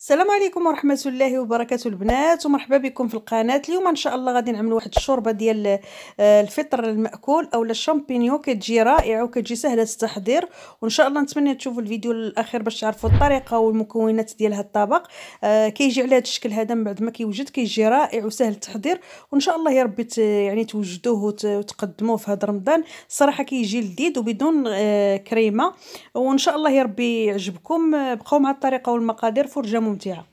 السلام عليكم ورحمة الله وبركاته البنات ومرحبا بكم في القناة. اليوم إن شاء الله غادي نعمل واحد الشوربة ديال آه، الفطر المأكول اولا الشامبينيو كتجي رائعه وكتجي سهلة التحضير. وإن شاء الله نتمنى تشوفوا الفيديو الأخير باش تعرفوا الطريقة والمكونات ديال هذا الطبق. آه كيجي على هذا الشكل هذا من بعد ما كيوجد كيجي رائع وسهل التحضير. وإن شاء الله يا ربي يعني توجدوه وتقدموه في هذا رمضان. الصراحة كيجي لذيذ وبدون آه كريمة. وإن شاء الله يا ربي يعجبكم. بقاو مع الطريقة والمقادير. فرجة ممتعة.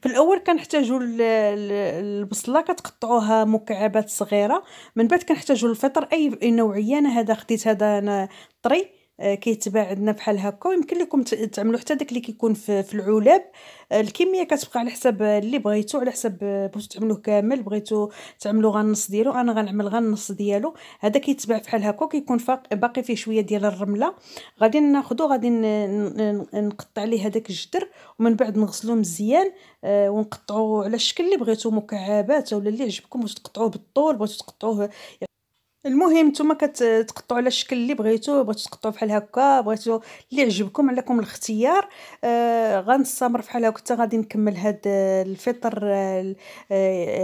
في الأول كنحتاجوا البصلة كتقطعوها مكعبات صغيرة. من بعد كنحتاجوا الفطر أي نوعية أنا هذا خديت هذا أنا طري. كيتباع عندنا بحال هكا. ويمكن لكم تعملوا حتى داك اللي كيكون في, في العلاب آه، الكمية كتبقى على حسب اللي بغيتو على حسب بغيتو تعملوه كامل بغيتو تعملوا غير النص ديالو أنا غنعمل غير النص ديالو. هذا كيتباع بحال هكا كيكون باقي فيه شوية ديال الرملة. غادي ناخذو غادي نقطع عليه هذاك الجدر ومن بعد نغسلو مزيان. آه، ونقطعوه على الشكل اللي بغيتو مكعبات ولا اللي عجبكم بغيتو تقطعوه بالطول بغيتو تقطعوه المهم نتوما كتقطعوا على الشكل اللي بغيتو بغيتو تقطعوا بحال هكا بغيتو اللي عجبكم عليكم الاختيار. آه غنستمر بحال هكا حتى غادي نكمل هاد الفطر آه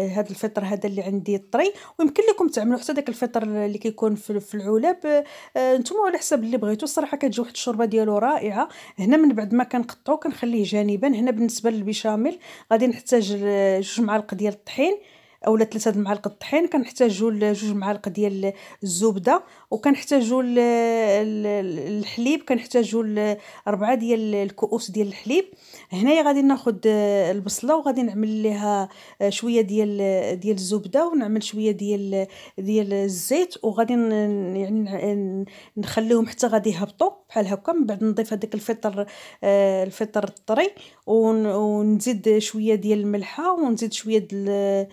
هاد الفطر هذا اللي عندي طري ويمكن لكم تعملوا حتى داك الفطر اللي كيكون في, في العلب آه نتوما على حسب اللي بغيتو. الصراحة كتجي واحد الشوربة ديالو رائعة. هنا من بعد ما كنقطعو كنخليه جانبا. هنا بالنسبة للبيشاميل غادي نحتاج جوج معالق ديال الطحين. اولا ثلاثة المعالق الطحين كنحتاجوا جوج معالق ديال الزبدة وكنحتاجوا الحليب كنحتاجوا أربعة ديال الكؤوس ديال الحليب. هنايا غادي ناخذ البصلة وغادي نعمل ليها شوية ديال ديال الزبدة ونعمل شوية ديال ديال الزيت وغادي يعني نخليهم حتى غادي يهبطوا بحال هكا. من بعد نضيف هذاك الفطر الفطر الطري ونزيد شوية ديال الملحة ونزيد شوية ديال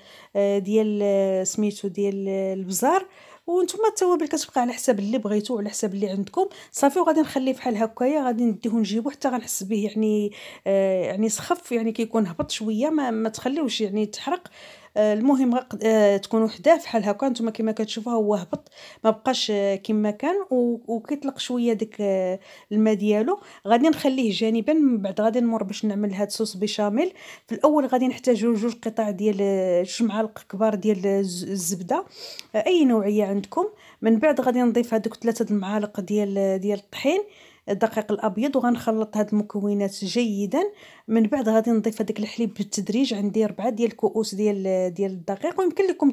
سميتو ديال البزار. وأنتم التوابل كتبقى على حساب اللي بغيتو على حساب اللي عندكم. صافي وغادي نخليه بحال هكايا. غادي نديه نجيبو حتى غنحس به يعني آه يعني سخف يعني كيكون هبط شوية. ما, ما تخليوش يعني تحرق. آه، المهم آه، تكونوا حداه بحال هكا. نتوما كما كتشوفوا هو هبط ما بقاش آه، كما كان وكيطلق شوية ديك الماء ديالو. غادي نخليه جانبا من بعد غادي نمر باش نعمل هاد صوص بيشاميل. في الأول غادي نحتاجو جوج قطع ديال جوج معالق كبار ديال الزبدة. أي نوعية عندكم. من بعد غادي نضيف هذوك ثلاثة المعالق ديال ديال الطحين. الدقيق الأبيض وغنخلط هاد المكونات جيدا. من بعد غادي نضيف هذاك الحليب بالتدريج عندي ربعة ديال الكؤوس ديال ديال الدقيق. ويمكن لكم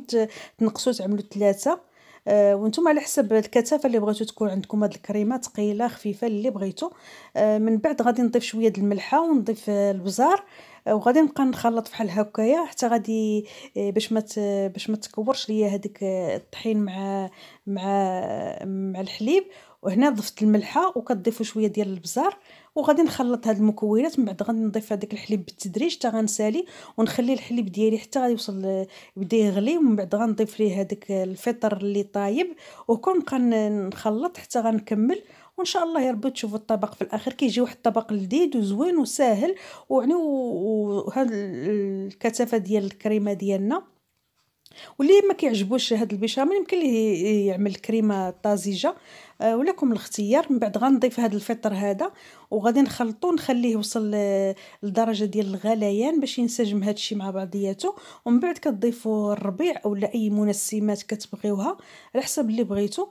تنقصوا تعملوا ثلاثة آه وأنتم على حسب الكثافة اللي بغيتو تكون عندكم. هاد الكريمة ثقيله خفيفة اللي بغيتو. آه من بعد غادي نضيف شوية د الملحة ونضيف البزار. آه وغادي نبقى نخلط بحال هكايا. حتى غادي آه باش ما باش ما تكورش ليا هذيك الطحين مع مع مع الحليب. وهنا ضفت الملحة وكتضيفوا شوية ديال البزار وغادي نخلط هاد المكونات. من بعد غادي نضيف هذاك الحليب بالتدريج حتى غنسالي ونخلي الحليب ديالي حتى غادي يوصل يبدا يغلي. ومن بعد غنضيف ليه هذاك الفطر اللي طايب. وكنبقى نخلط حتى غنكمل وإن شاء الله يا ربي تشوفوا الطبق في الآخر. كيجي واحد الطبق لذيذ وزوين وساهل ويعني وهاد الكثافة ديال الكريمة ديالنا. واللي ما كيعجبوش هاد البيشاميل يمكن ليه يعمل كريمة طازجة. آه ولكم الاختيار. من بعد غنضيف هذا الفطر هذا وغادي نخلطو نخليه يوصل لدرجة ديال الغليان باش ينسجم هذا الشيء مع بعضياته ومن بعد كتضيفوا الربيع اولا أي منسمات كتبغيوها على حسب اللي بغيتو.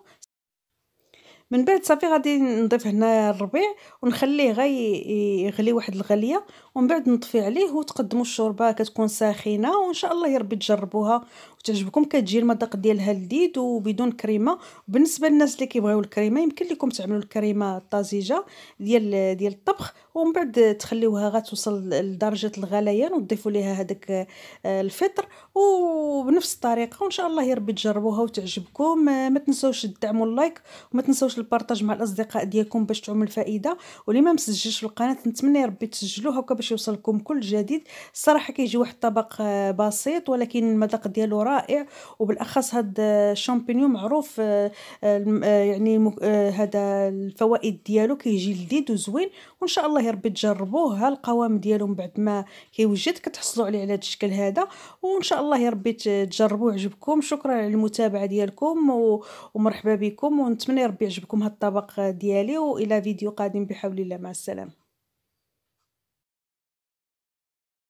من بعد صافي غادي نضيف هنا الربيع ونخليه غير يغلي واحد الغلية. ومن بعد نطفي عليه وتقدموا الشوربة كتكون ساخنة وإن شاء الله يا ربي تجربوها. وتعجبكم كتجي المذاق ديالها لذيذ وبدون كريمة. بالنسبة للناس اللي كيبغيو الكريمة يمكن لكم تعملوا الكريمة الطازجة ديال ديال الطبخ ومن بعد تخليوها غتوصل لدرجة الغليان وتضيفوا ليها هذاك آه، الفطر. وبنفس الطريقة وإن شاء الله يا ربي تجربوها وتعجبكم. ما تنسوش تدعموا اللايك وما تنسوش البارطاج مع الأصدقاء ديالكم باش تعم الفائدة. واللي ما مسجلش القناة نتمنى يا ربي تسجلوا هكا باش يوصلكم كل جديد. الصراحة كيجي واحد الطبق آه، بسيط ولكن المذاق ديالو رائع وبالأخص هاد الشامبينيون معروف آه، يعني هذا الفوائد ديالو كيجي لذيذ وزوين وإن شاء الله يا ربي تجربوه ها القوام ديالو من بعد ما كيوجد كتحصلوا عليه على هذا الشكل هذا وإن شاء الله يا ربي تجربوه يعجبكم شكرا على المتابعة ديالكم ومرحبا بكم ونتمنى يا ربي يعجبكم هذا الطبق ديالي وإلى فيديو قادم بحول الله. مع السلامة.